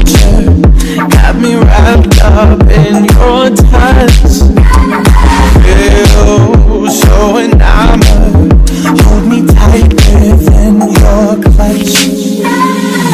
rapture Got me wrapped up in your touch. Feel so enamored. Hold me tighter than your clutch.